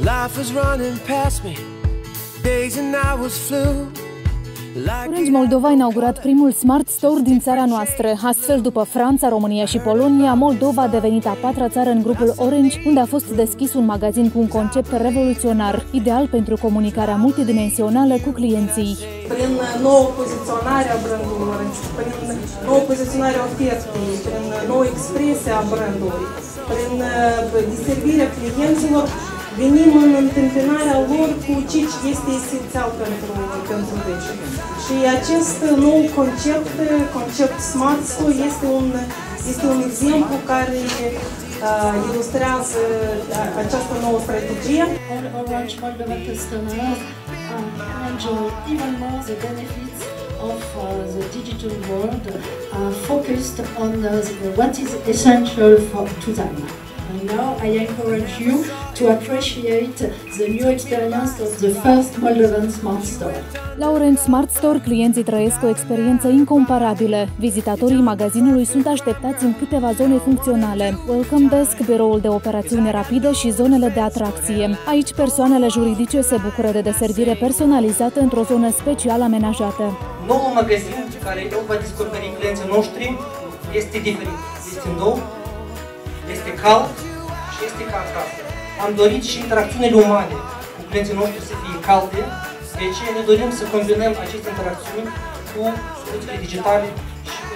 Life was running past me, days and hours flew. Orange Moldova a inaugurat primul Smart Store din țara noastră. Astfel, după Franța, România și Polonia, Moldova a devenit a patra țară în grupul Orange, unde a fost deschis un magazin cu un concept revoluționar, ideal pentru comunicarea multidimensională cu clienții. Prin nouă poziționare a brandului Orange, prin nouă poziționare a ofertei, prin nouă expresie a brandului, prin uh, diservirea clienților, venim în întâmpinarea lor cu ce este esențial pentru, pentru deci. Și acest nou concept, concept Smart Store, este un, este un exemplu care uh, ilustrează această nouă strategie. All Orange Moldova customers uh, enjoy even more the benefits of uh, the digital world uh, focused on uh, what is essential for, to them. And now I encourage you to appreciate the new experience of the first Moldovan Smart Store. La Orange Smart Store, clienții trăiesc o experiență incomparabilă. Vizitatorii magazinului sunt așteptați în câteva zone funcționale. Welcome Desk, biroul de operațiune rapidă și zonele de atracție. Aici persoanele juridice se bucură de deservire personalizată într-o zonă special amenajată. Noul magazin care eu va descoperi clienții noștri este diferit. Este nou, este cald și este ca acasă. Am dorit și interacțiunile umane cu clienții noștri să fie calde, de aceea ne dorim să combinăm aceste interacțiuni cu soluțiile digitale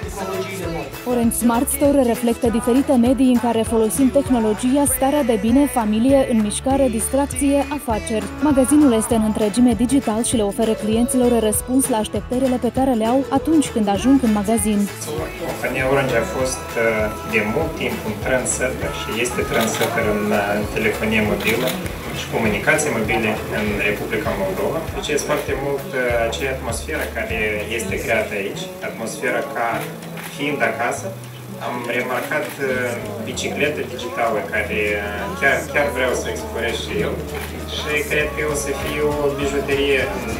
și cu tehnologiile noi. Orange Smart Store reflectă diferite medii în care folosim tehnologia, starea de bine, familie, în mișcare, distracție, afaceri. Magazinul este în întregime digital și le oferă clienților răspuns la așteptările pe care le au atunci când ajung în magazin. Compania Orange a fost uh, de mult timp un trendsetter și este trendsetter în uh, telefonie mobilă și comunicații mobile în Republica Moldova. Apreciez foarte mult uh, acea atmosferă care este creată aici, atmosfera ca fiind acasă. Am remarcat biciclete digitale care chiar, chiar vreau să explorez și eu și cred că o să fie o bijuterie în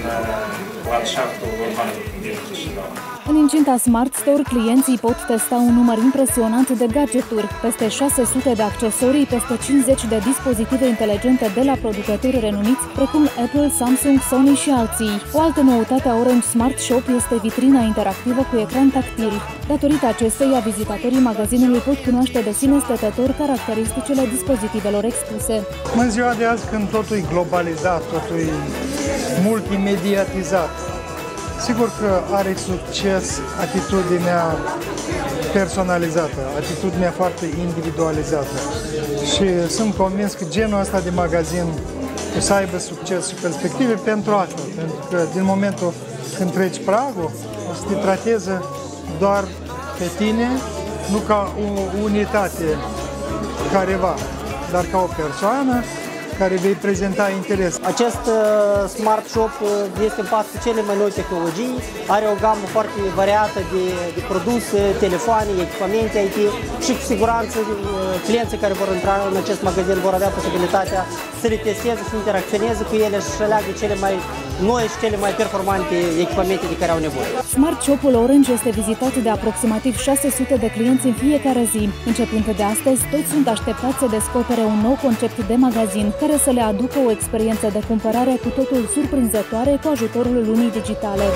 landșaftul urban din Chișinău. În incinta Smart Store, clienții pot testa un număr impresionant de gadgeturi, peste 600 de accesorii, peste 50 de dispozitive inteligente de la producători renumiți, precum Apple, Samsung, Sony și alții. O altă noutate a Orange Smart Shop este vitrina interactivă cu ecran tactil. Datorită acesteia, vizitatorii magazinului pot cunoaște de sine stătător caracteristicile dispozitivelor expuse. În ziua de azi, când totul e globalizat, totul e multimediatizat, Sigur că are succes atitudinea personalizată, atitudinea foarte individualizată. Și sunt convins că genul ăsta de magazin o să aibă succes și perspective pentru asta. Pentru că din momentul când treci pragul, o să te trateze doar pe tine, nu ca o unitate careva, dar ca o persoană care vei prezenta interes. Acest uh, Smart Shop uh, este în față cele mai noi tehnologii, are o gamă foarte variată de, de produse, telefoane, echipamente IT și cu siguranță uh, clienții care vor intra în acest magazin vor avea posibilitatea să le testeze, să interacționeze cu ele și să aleagă cele mai noi și cele mai performante echipamente de care au nevoie. Smart Shop-ul Orange este vizitat de aproximativ 600 de clienți în fiecare zi. Începând de astăzi, toți sunt așteptați să descopere un nou concept de magazin care să le aducă o experiență de cumpărare cu totul surprinzătoare cu ajutorul lumii digitale.